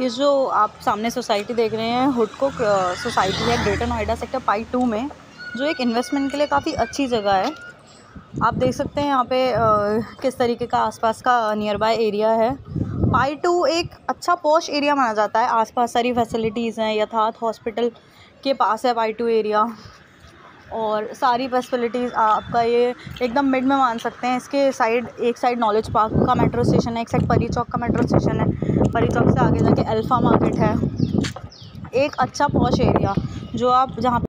ये जो आप सामने सोसाइटी देख रहे हैं हुडको सोसाइटी है greater Noida sector pi two में जो एक इन्वेस्टमेंट के लिए काफ़ी अच्छी जगह है। आप देख सकते हैं यहाँ पे आ, किस तरीके का आसपास का नियर बाय एरिया है। पाई टू एक अच्छा पॉश एरिया माना जाता है। आसपास सारी फैसिलिटीज़ हैं यथार्थ हॉस्पिटल के पास है पाई टू एरिया और सारी फैसिलिटीज़ आपका ये एकदम मिड में मान सकते हैं। इसके साइड एक साइड नॉलेज पार्क का मेट्रो स्टेशन है, एक साइड परी चौक का मेट्रो स्टेशन है। परी चौक से आगे जाके अल्फ़ा मार्केट है। एक अच्छा पॉश एरिया जो आप जहाँ